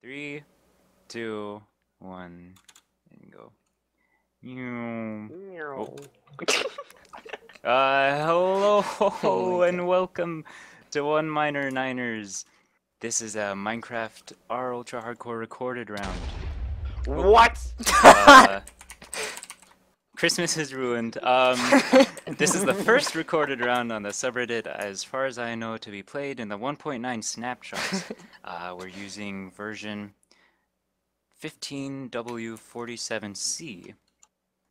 Three, two, one, and go. Oh. Uh, hello Holy and welcome to One Miner Niners. This is a Minecraft R Ultra Hardcore recorded round. What? Uh, Christmas is ruined. Um, this is the first recorded round on the subreddit, as far as I know, to be played in the 1.9 snapshots. Uh, we're using version 15W47C.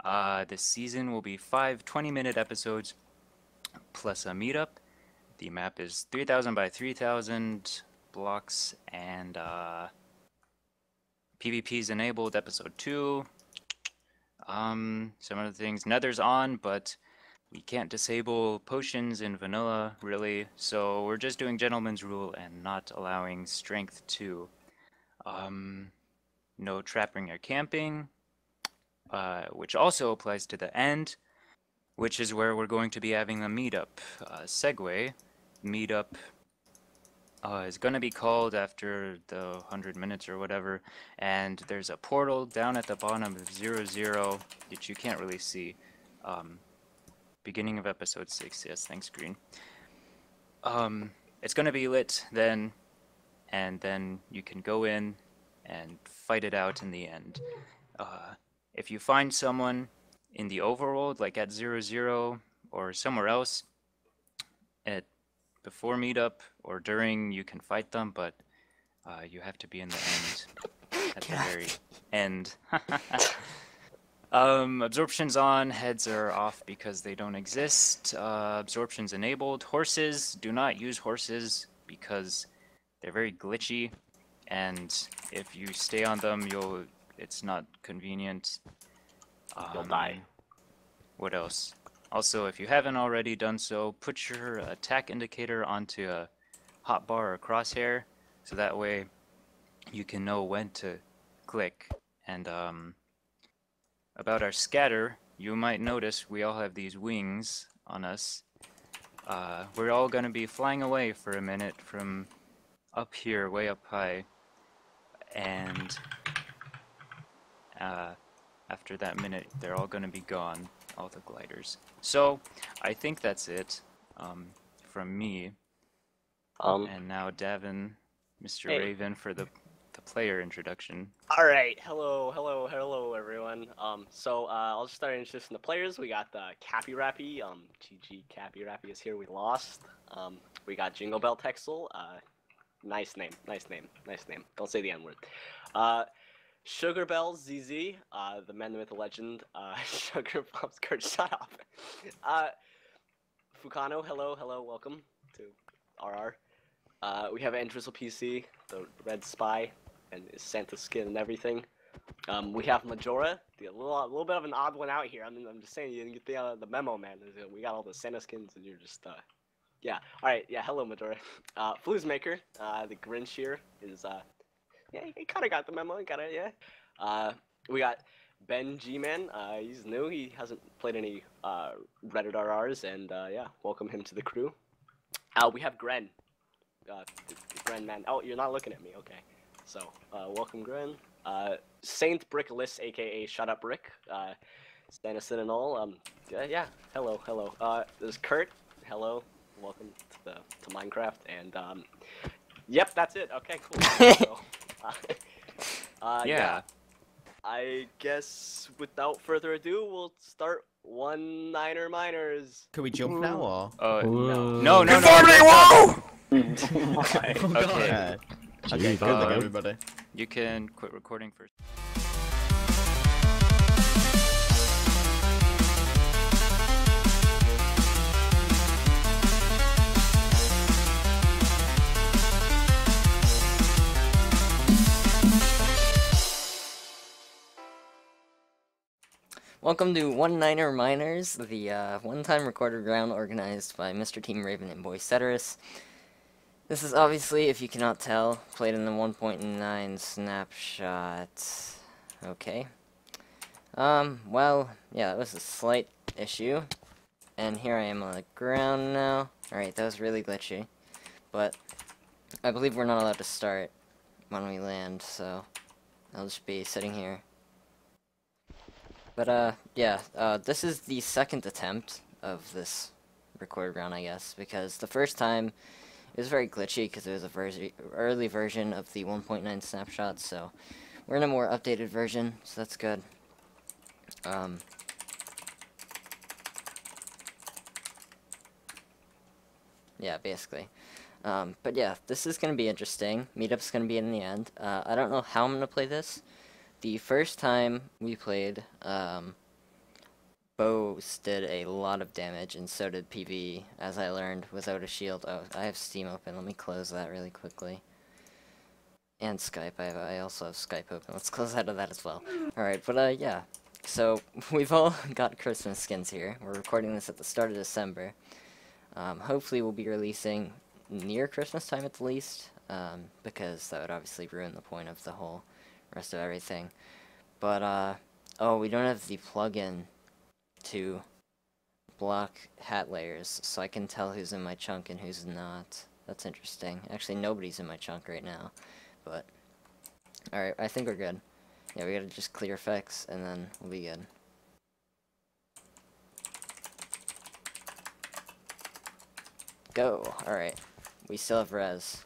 Uh, this season will be five 20 minute episodes plus a meetup. The map is 3000 by 3000 blocks and uh, PvP is enabled, episode 2. Um, some other things. Nether's on, but we can't disable potions in vanilla, really. So we're just doing Gentleman's Rule and not allowing Strength 2. Um, no trapping or camping, uh, which also applies to the end, which is where we're going to be having a meetup. Uh, segue, meetup uh, is going to be called after the 100 minutes or whatever, and there's a portal down at the bottom of 00 zero that you can't really see. Um, beginning of episode 6, yes, thanks, Green. Um, it's going to be lit then, and then you can go in and fight it out in the end. Uh, if you find someone in the overworld, like at 00 zero or somewhere else, before meetup or during, you can fight them, but uh, you have to be in the end, at the very end. um, absorption's on, heads are off because they don't exist. Uh, absorption's enabled. Horses, do not use horses because they're very glitchy, and if you stay on them, you'll it's not convenient. You'll Um, die. What else? Also, if you haven't already done so, put your attack indicator onto a hotbar or crosshair, so that way you can know when to click. And um, about our scatter, you might notice we all have these wings on us. Uh, we're all going to be flying away for a minute from up here, way up high, and uh, after that minute, they're all going to be gone, all the gliders. So, I think that's it um, from me. Um. And now Davin, Mr. Hey. Raven, for the the player introduction. All right. Hello, hello, hello, everyone. Um. So uh, I'll just start introducing the players. We got the Cappy Rappy. Um. GG Cappy Rappy is here. We lost. Um. We got Jingle Bell Texel. Uh. Nice name. Nice name. Nice name. Don't say the N word. Uh. Sugar Bell ZZ, uh, the man, the myth, the legend, uh, Sugar Pops Kurt, shut up. Uh, Fukano, hello, hello, welcome to RR. Uh, we have Andrizzle PC, the red spy, and Santa skin and everything. Um, we have Majora, the, a little, a little bit of an odd one out here. I mean, I'm just saying, you didn't get the, uh, the memo, man. We got all the Santa skins, and you're just, uh, yeah. All right, yeah. Hello, Majora. Uh, Maker, uh, the Grinch here is, uh, yeah, he kind of got the memo. He got it, yeah. Uh, we got Ben G-Man. Uh, he's new. He hasn't played any uh, Reddit RRs, and uh, yeah, welcome him to the crew. Uh, we have Grehn. Uh, Grehn man. Oh, you're not looking at me. Okay. So, uh, welcome, Grehn. Uh, Saint Brickless, aka Shut Up Brick. Uh, Stanison and all. Um, yeah, yeah. Hello, hello. Uh, there's Kurt. Hello. Welcome to the to Minecraft. And um, yep, that's it. Okay, cool. so, uh, uh, yeah. I guess without further ado, we'll start one niner miners. Can we jump now or? Oh No. no, no, no. no, Oh Okay. God. Okay, good luck everybody. You can quit recording first. Welcome to One Niner Miners, the uh, one-time recorded round organized by Mr. Team Raven and boyceterous. This is obviously, if you cannot tell, played in the 1.9 snapshot. Okay. Um, well, yeah, that was a slight issue. And here I am on the ground now. Alright, that was really glitchy. But, I believe we're not allowed to start. when we land, so I'll just be sitting here. But uh, yeah, uh, this is the second attempt of this record round, I guess, because the first time it was very glitchy because it was a versi early version of the 1.9 snapshot, so we're in a more updated version, so that's good. Um, yeah, basically. Um, but yeah, this is going to be interesting. Meetup's going to be in the end. Uh, I don't know how I'm going to play this. The first time we played, um, bows did a lot of damage, and so did PV, as I learned, without a shield. Oh, I have Steam open. Let me close that really quickly. And Skype. I, have, I also have Skype open. Let's close out of that as well. Alright, but uh, yeah. So, we've all got Christmas skins here. We're recording this at the start of December. Um, hopefully we'll be releasing near Christmas time at the least, um, because that would obviously ruin the point of the whole rest of everything. But, uh, oh, we don't have the plugin to block hat layers, so I can tell who's in my chunk and who's not. That's interesting. Actually, nobody's in my chunk right now, but... Alright, I think we're good. Yeah, we gotta just clear effects, and then we'll be good. Go! Alright. We still have res.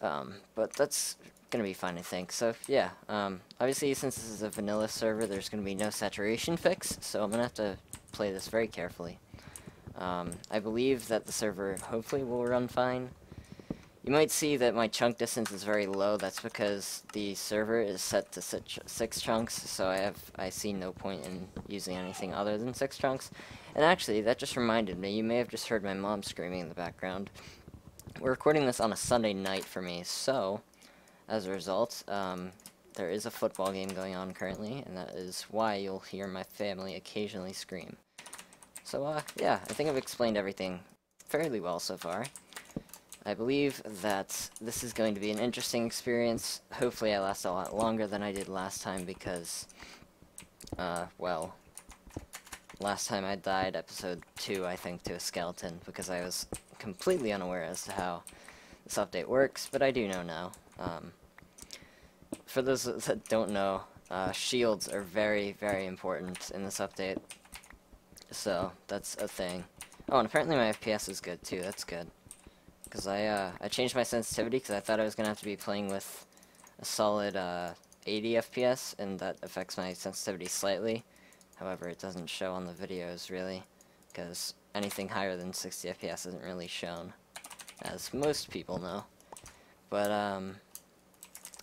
Um, but that's gonna be fine, I think. So, yeah, um, obviously, since this is a vanilla server, there's gonna be no saturation fix, so I'm gonna have to play this very carefully. Um, I believe that the server hopefully will run fine. You might see that my chunk distance is very low. That's because the server is set to six chunks, so I have I see no point in using anything other than six chunks. And actually, that just reminded me. You may have just heard my mom screaming in the background. We're recording this on a Sunday night for me, so as a result, um, there is a football game going on currently, and that is why you'll hear my family occasionally scream. So, uh, yeah, I think I've explained everything fairly well so far. I believe that this is going to be an interesting experience. Hopefully I last a lot longer than I did last time because, uh, well, last time I died, episode 2, I think, to a skeleton because I was completely unaware as to how this update works, but I do know now. Um, for those that don't know, uh, shields are very, very important in this update. So, that's a thing. Oh, and apparently my FPS is good too, that's good. Because I, uh, I changed my sensitivity because I thought I was going to have to be playing with a solid uh, 80 FPS, and that affects my sensitivity slightly. However, it doesn't show on the videos, really, because anything higher than 60 FPS isn't really shown, as most people know. But, um,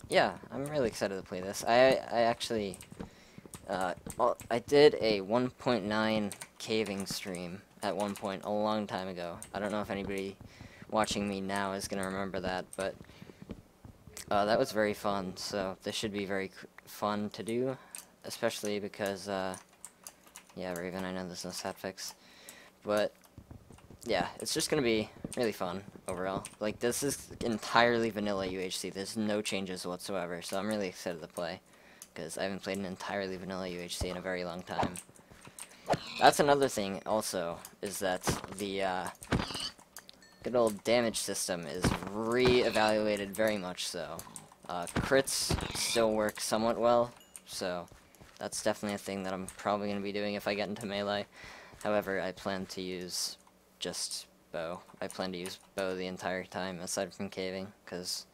yeah, I'm really excited to play this. I, I actually, uh, well, I did a 1.9 caving stream at one point a long time ago. I don't know if anybody watching me now is going to remember that, but uh, that was very fun, so this should be very fun to do, especially because, uh, yeah, Raven, I know there's no sat fix, but yeah, it's just going to be really fun overall. Like, this is entirely vanilla UHC. There's no changes whatsoever, so I'm really excited to play. Because I haven't played an entirely vanilla UHC in a very long time. That's another thing, also, is that the, uh, good old damage system is re-evaluated very much so. Uh, crits still work somewhat well, so that's definitely a thing that I'm probably going to be doing if I get into melee. However, I plan to use just bow. I plan to use bow the entire time, aside from caving, because,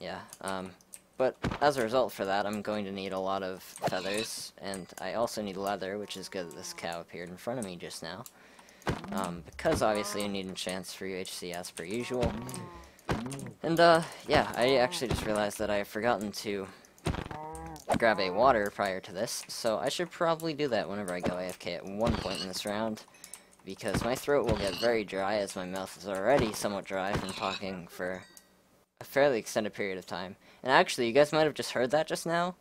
yeah. Um, but as a result for that, I'm going to need a lot of feathers, and I also need leather, which is good that this cow appeared in front of me just now. Um, because obviously you need enchants for UHC as per usual. And, uh, yeah, I actually just realized that I have forgotten to grab a water prior to this, so I should probably do that whenever I go AFK at one point in this round, because my throat will get very dry as my mouth is already somewhat dry from talking for a fairly extended period of time. And actually, you guys might have just heard that just now.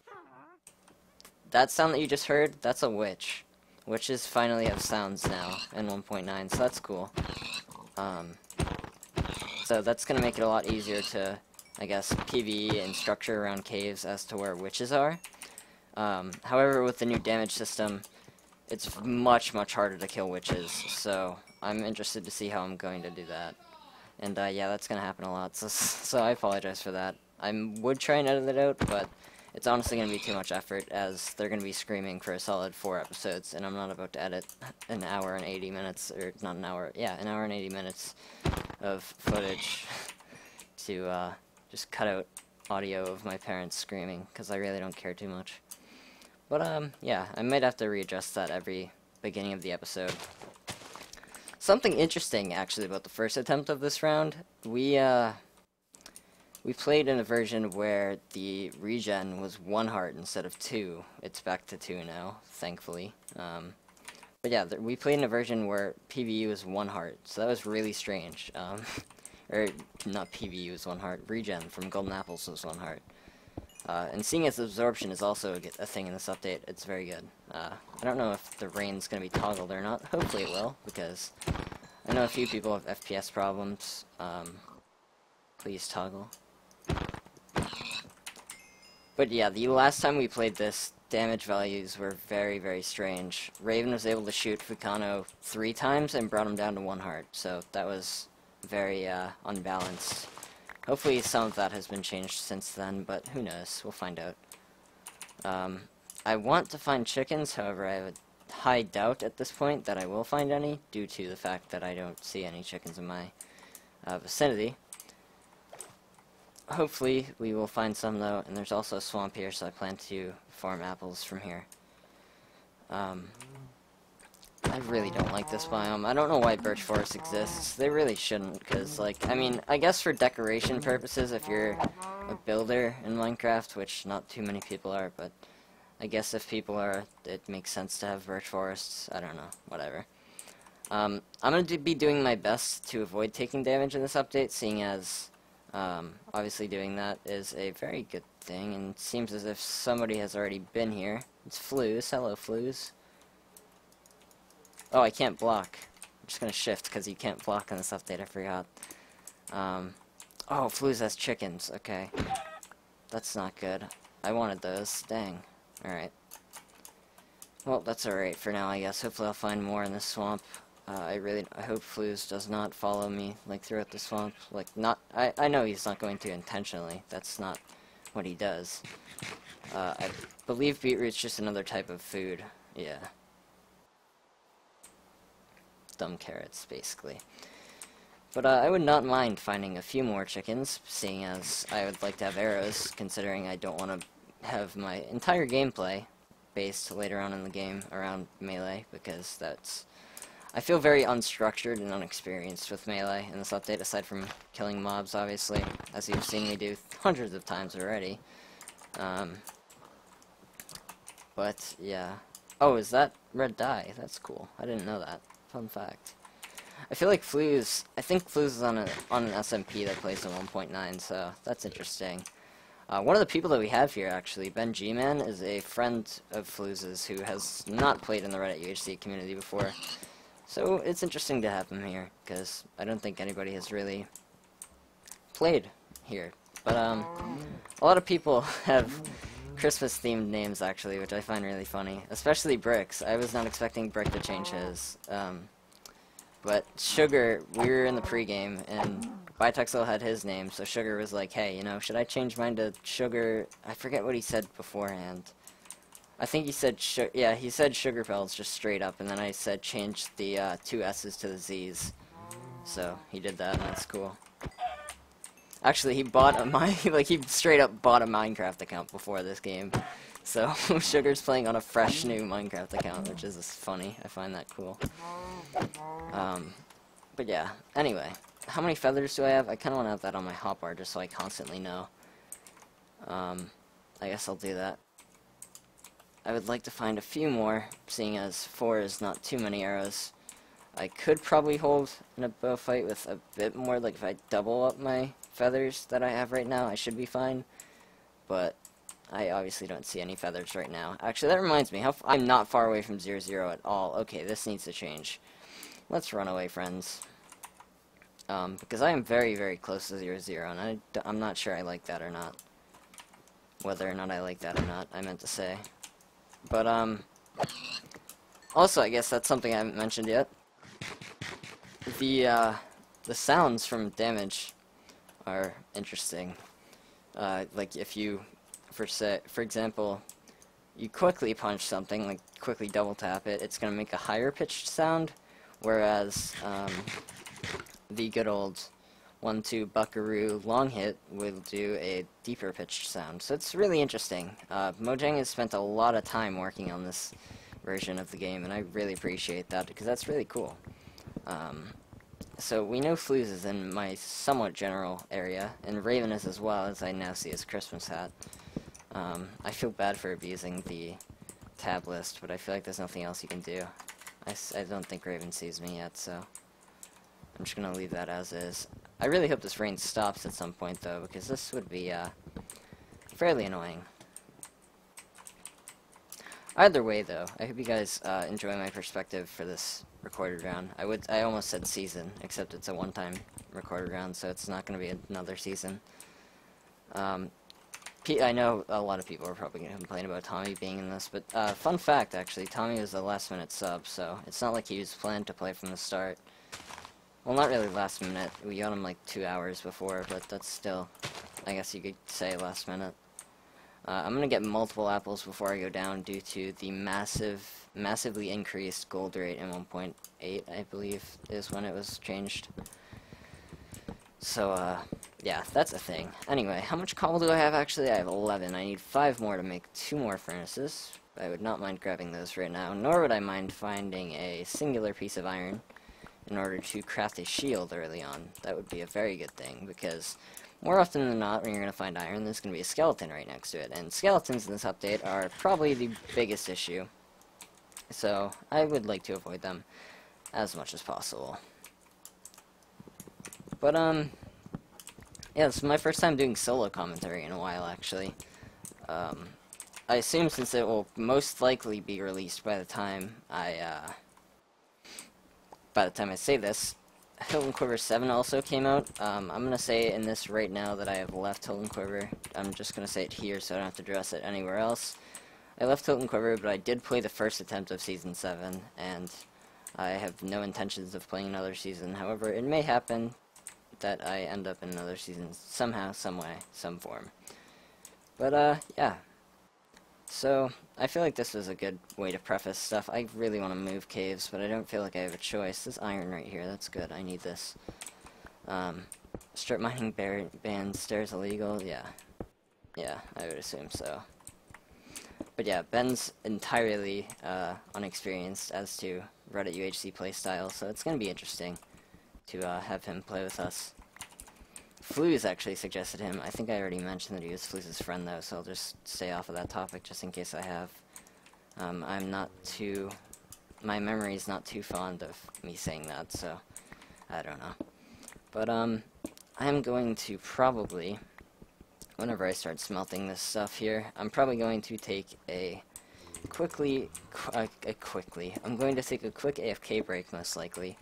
That sound that you just heard, that's a witch. Witches finally have sounds now in 1.9, so that's cool. Um, so that's going to make it a lot easier to, I guess, PvE and structure around caves as to where witches are. Um, however, with the new damage system, it's much, much harder to kill witches, so I'm interested to see how I'm going to do that. And uh, yeah, that's gonna happen a lot. So so I apologize for that. I would try and edit it out, but it's honestly gonna be too much effort as they're gonna be screaming for a solid four episodes, and I'm not about to edit an hour and 80 minutes, or not an hour, yeah, an hour and 80 minutes of footage to uh, just cut out audio of my parents screaming because I really don't care too much. But um, yeah, I might have to readjust that every beginning of the episode. Something interesting actually about the first attempt of this round, we uh, we played in a version where the regen was one heart instead of two. It's back to two now, thankfully. Um, but yeah, we played in a version where PVE was one heart, so that was really strange. Um, or not PVE was one heart, regen from Golden Apples was one heart. Uh, and seeing as absorption is also a, a, thing in this update, it's very good. Uh, I don't know if the rain's going to be toggled or not. Hopefully it will, because I know a few people have FPS problems. Um, please toggle. But yeah, the last time we played this, damage values were very, very strange. Raven was able to shoot Fukano three times and brought him down to one heart, so that was very uh, unbalanced. Hopefully some of that has been changed since then, but who knows, we'll find out. Um, I want to find chickens, however I have a high doubt at this point that I will find any, due to the fact that I don't see any chickens in my uh, vicinity. Hopefully we will find some though, and there's also a swamp here, so I plan to farm apples from here. Um, I really don't like this biome. I don't know why birch forest exists. They really shouldn't, because, like, I mean, I guess for decoration purposes, if you're a builder in Minecraft, which not too many people are, but I guess if people are, it makes sense to have birch forests. I don't know, whatever. Um, I'm going to be doing my best to avoid taking damage in this update, seeing as, um, obviously doing that is a very good thing, and seems as if somebody has already been here. It's Flouze. Hello, Flouze. Oh, I can't block. I'm just gonna shift because you can't block on this update, I forgot. Um, oh, Flouze has chickens, okay. That's not good. I wanted those, dang. Alright. Well, that's alright for now, I guess. Hopefully I'll find more in this swamp. Uh, I really, I hope Flouze does not follow me, like, throughout the swamp. Like, not, I, I know he's not going to intentionally. That's not what he does. Uh, I believe beetroot's just another type of food. Yeah dumb carrots, basically. But uh, I would not mind finding a few more chickens, seeing as I would like to have arrows, considering I don't want to have my entire gameplay based later on in the game around melee, because that's... I feel very unstructured and unexperienced with melee in this update, aside from killing mobs, obviously, as you've seen me do hundreds of times already. Um, but, yeah. Oh, is that red dye? That's cool. I didn't know that. Fun fact. I feel like Flouze, I think Flouze is on, a, on an SMP that plays in 1.9, so that's interesting. Uh, one of the people that we have here, actually, Ben G-Man, is a friend of Flouze's who has not played in the Reddit UHC community before. So it's interesting to have him here, because I don't think anybody has really played here. But um, a lot of people have Christmas-themed names, actually, which I find really funny. Especially Bricks. I was not expecting Brick to change his. Um, but Sugar, we were in the pregame, and Bytexal had his name, so Sugar was like, hey, you know, should I change mine to Sugar? I forget what he said beforehand. I think he said, yeah, he said Sugar Bells just straight up, and then I said change the uh, two S's to the Z's. So, he did that, and that's cool. Actually, he bought a mine, like he straight up bought a Minecraft account before this game. So Sugar's playing on a fresh new Minecraft account, which is funny. I find that cool. Um, but yeah. Anyway, how many feathers do I have? I kind of want to have that on my hotbar just so I constantly know. Um, I guess I'll do that. I would like to find a few more, seeing as four is not too many arrows. I could probably hold in a bow fight with a bit more, like if I double up my feathers that I have right now, I should be fine. But I obviously don't see any feathers right now. Actually, that reminds me, how I'm not far away from 0, 0 at all. Okay, this needs to change. Let's run away, friends. Um, because I am very, very close to 0, 0, and I, I'm not sure I like that or not. Whether or not I like that or not, I meant to say. But, um... Also, I guess that's something I haven't mentioned yet. The, uh the sounds from damage are interesting. Uh, like if you, for say, for example, you quickly punch something, like quickly double tap it, it's gonna make a higher pitched sound, whereas um, the good old one two buckaroo long hit will do a deeper pitched sound. So it's really interesting. Uh, Mojang has spent a lot of time working on this version of the game, and I really appreciate that because that's really cool. Um, so we know Flouze is in my somewhat general area, and Raven is as well, as I now see his Christmas hat. Um, I feel bad for abusing the tab list, but I feel like there's nothing else you can do. I, don't think Raven sees me yet, so I'm just gonna leave that as is. I really hope this rain stops at some point, though, because this would be uh, fairly annoying. Either way, though, I hope you guys uh, enjoy my perspective for this recorded round. I would, I almost said season, except it's a one-time recorded round, so it's not going to be another season. Um, I know a lot of people are probably going to complain about Tommy being in this, but uh, fun fact, actually, Tommy was a last-minute sub, so it's not like he was planned to play from the start. Well, not really last minute. We got him like two hours before, but that's still, I guess you could say last minute. Uh, I'm gonna get multiple apples before I go down due to the massive, massively increased gold rate in 1.8, I believe, is when it was changed. So, uh, yeah, that's a thing. Anyway, how much cobble do I have actually? I have 11. I need 5 more to make 2 more furnaces. I would not mind grabbing those right now, nor would I mind finding a singular piece of iron in order to craft a shield early on. That would be a very good thing, because more often than not, when you're going to find iron, there's going to be a skeleton right next to it, and skeletons in this update are probably the biggest issue. So, I would like to avoid them as much as possible. But, um, yeah, this is my first time doing solo commentary in a while, actually. Um, I assume since it will most likely be released by the time I, uh, by the time I say this, Hilton Quiver 7 also came out. Um, I'm going to say in this right now that I have left Hilton Quiver. I'm just going to say it here so I don't have to address it anywhere else. I left Hilton Quiver, but I did play the first attempt of Season 7, and I have no intentions of playing another season. However, it may happen that I end up in another season somehow, some way, some form. But, uh, yeah. So, I feel like this was a good way to preface stuff. I really want to move caves, but I don't feel like I have a choice. This iron right here, that's good. I need this. Um, strip mining bear ban stairs illegal? Yeah. Yeah, I would assume so. But yeah, Ben's entirely uh, unexperienced as to Reddit UHC playstyle, so it's going to be interesting to uh, have him play with us. Flouze actually suggested him. I think I already mentioned that he was Flouze' friend, though, so I'll just stay off of that topic just in case I have. Um, I'm not too... My memory is not too fond of me saying that, so I don't know. But, um, I'm going to probably, whenever I start smelting this stuff here, I'm probably going to take a quickly, qu uh, a quickly, I'm going to take a quick AFK break, most likely.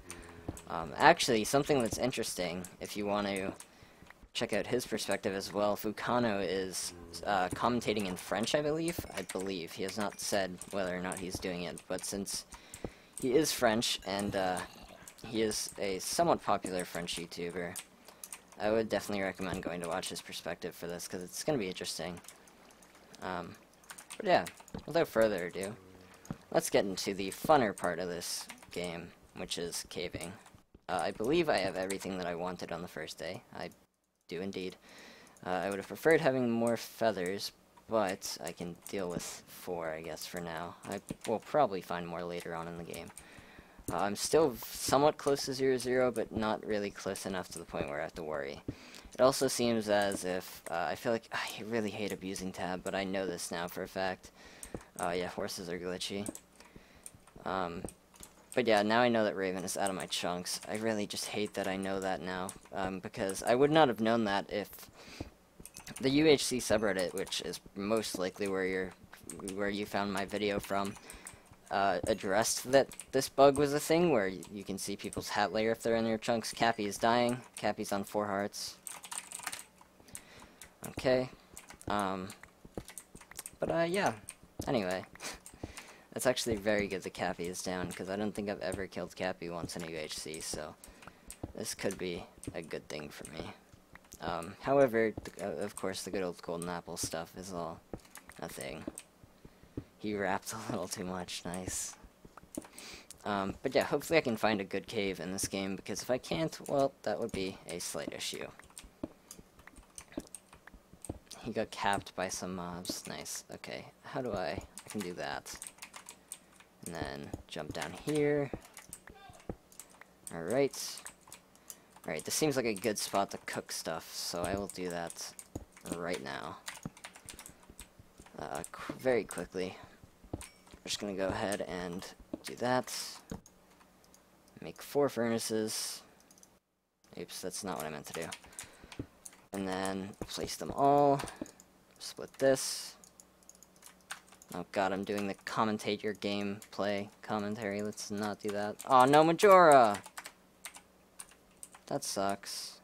Um, actually, something that's interesting, if you want to check out his perspective as well. Fukano is uh, commentating in French, I believe. I believe. He has not said whether or not he's doing it, but since he is French, and uh, he is a somewhat popular French YouTuber, I would definitely recommend going to watch his perspective for this, because it's going to be interesting. Um, but yeah, without further ado, let's get into the funner part of this game, which is caving. Uh, I believe I have everything that I wanted on the first day. I do indeed. Uh, I would have preferred having more feathers, but I can deal with four, I guess, for now. I will probably find more later on in the game. Uh, I'm still somewhat close to 0-0, but not really close enough to the point where I have to worry. It also seems as if, uh, I feel like, I really hate abusing tab, but I know this now for a fact. Uh, yeah, horses are glitchy. Um, but yeah, now I know that Raven is out of my chunks. I really just hate that I know that now, um, because I would not have known that if the UHC subreddit, which is most likely where you're, where you found my video from, uh, addressed that this bug was a thing where you, can see people's hat layer if they're in your chunks. Cappy is dying. Cappy's on four hearts. Okay. Um, but uh, yeah. Anyway. That's actually very good that Cappy is down, because I don't think I've ever killed Cappy once in UHC, so... this could be a good thing for me. Um, however, uh, of course, the good old golden apple stuff is all a thing. He rapped a little too much. Nice. Um, but yeah, hopefully I can find a good cave in this game, because if I can't, well, that would be a slight issue. He got capped by some mobs. Nice. Okay, how do I... I can do that. And then jump down here. Alright. Alright, this seems like a good spot to cook stuff, so I will do that right now. Uh, qu very quickly. I'm just gonna go ahead and do that. Make four furnaces. Oops, that's not what I meant to do. And then place them all. Split this. Oh god, I'm doing the commentate your gameplay commentary. Let's not do that. Oh no, Majora! That sucks.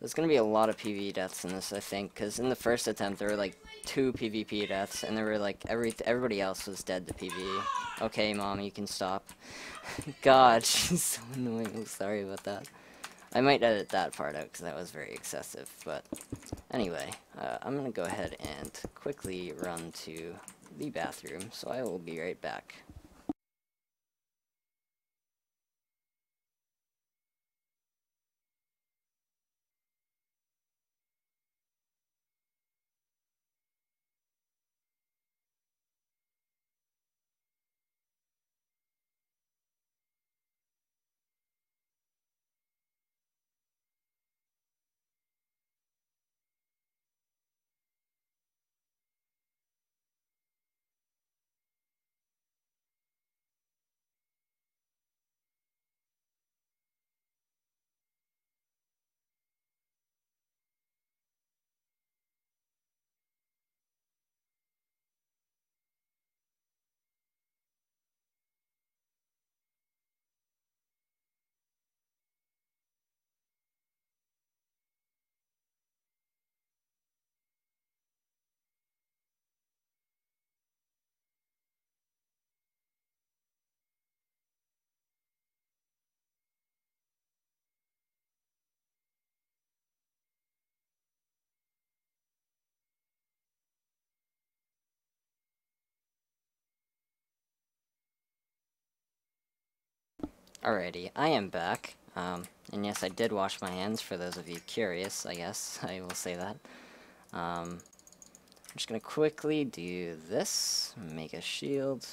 There's gonna be a lot of PvE deaths in this, I think, because in the first attempt there were like two PvP deaths, and there were like every everybody else was dead to PvE. Okay, mom, you can stop. God, she's so annoying. I'm sorry about that. I might edit that part out because that was very excessive. But anyway, uh, I'm gonna go ahead and quickly run to the bathroom, so I will be right back. Alrighty, I am back. Um, and yes, I did wash my hands, for those of you curious, I guess. I will say that. Um, I'm just gonna quickly do this, make a shield.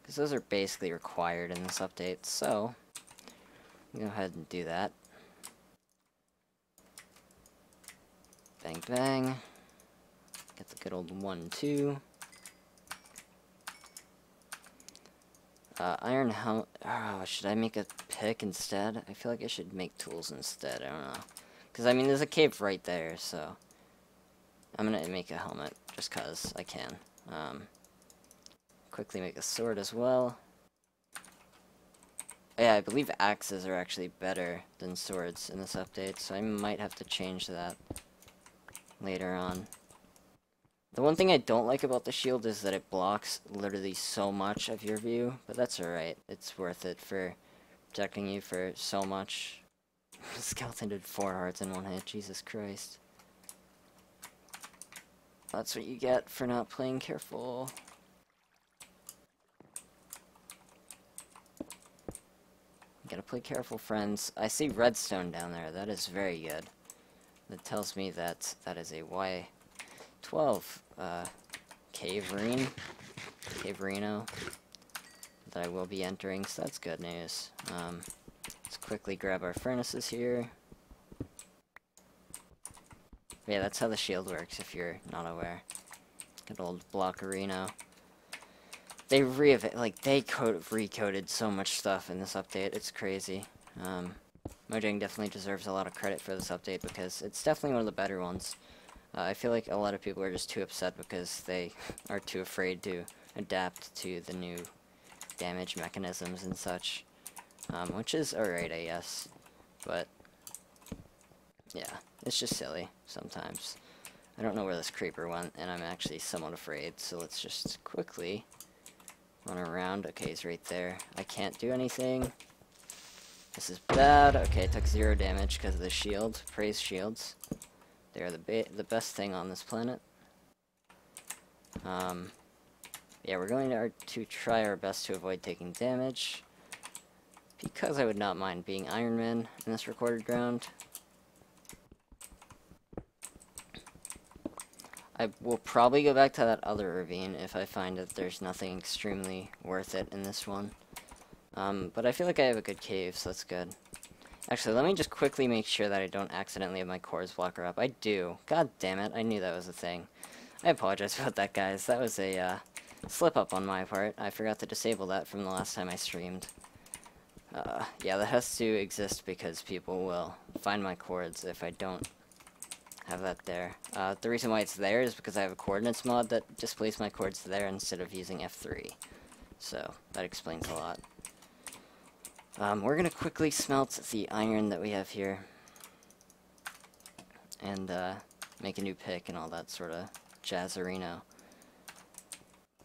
Because those are basically required in this update, so... Go ahead and do that. Bang bang. Get the good old one, two. Uh, iron helmet. Oh, should I make a pick instead? I feel like I should make tools instead. I don't know. Because, I mean, there's a cave right there, so... I'm gonna make a helmet, just cause I can. Um, quickly make a sword as well. Yeah, I believe axes are actually better than swords in this update, so I might have to change that later on. The one thing I don't like about the shield is that it blocks literally so much of your view, but that's alright. It's worth it for protecting you for so much. Skeleton did four hearts in one hit, Jesus Christ. That's what you get for not playing careful. You gotta play careful, friends. I see redstone down there. That is very good. That tells me that that is a Y12 uh, caverine, caverino that I will be entering, so that's good news. Um, let's quickly grab our furnaces here. Yeah, that's how the shield works if you're not aware. Good old Blockerino. They re like they code recoded so much stuff in this update. It's crazy. Um, Mojang definitely deserves a lot of credit for this update because it's definitely one of the better ones. Uh, I feel like a lot of people are just too upset because they are too afraid to adapt to the new damage mechanisms and such. Um, which is alright, I guess. But, yeah, it's just silly sometimes. I don't know where this creeper went, and I'm actually somewhat afraid, so let's just quickly Run around. Okay, he's right there. I can't do anything. This is bad. Okay, I took zero damage because of the shield. Praise shields. They are the ba the best thing on this planet. Um, yeah, we're going to, our, to try our best to avoid taking damage. Because I would not mind being Iron Man in this recorded ground. I will probably go back to that other ravine if I find that there's nothing extremely worth it in this one. Um, but I feel like I have a good cave, so that's good. Actually, let me just quickly make sure that I don't accidentally have my cores blocker up. I do. God damn it, I knew that was a thing. I apologize about that, guys. That was a uh, slip up on my part. I forgot to disable that from the last time I streamed. Uh, yeah, that has to exist because people will find my coords if I don't have that there. Uh, the reason why it's there is because I have a coordinates mod that displays my coords there instead of using F3. So, that explains a lot. Um, we're gonna quickly smelt the iron that we have here. And, uh, make a new pick and all that sort of jazzerino.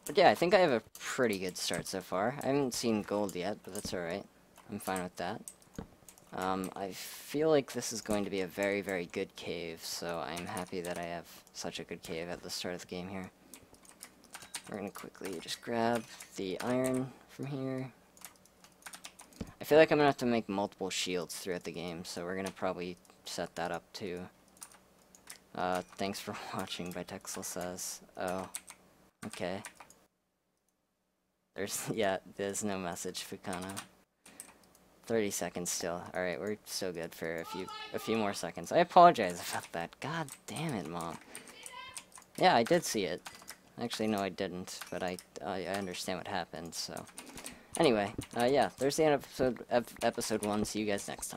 But yeah, I think I have a pretty good start so far. I haven't seen gold yet, but that's alright. I'm fine with that. Um, I feel like this is going to be a very, very good cave, so I'm happy that I have such a good cave at the start of the game here. We're gonna quickly just grab the iron from here. I feel like I'm gonna have to make multiple shields throughout the game, so we're gonna probably set that up too. Uh, thanks for watching, Bytexal says. Oh, okay. There's, yeah, there's no message, Fukano. 30 seconds still. Alright, we're so good for a few a few more seconds. I apologize about that. God damn it, Mom. Yeah, I did see it. Actually, no, I didn't, but I, I, I understand what happened, so... Anyway, uh, yeah, there's the end of episode, ep episode 1. See you guys next time.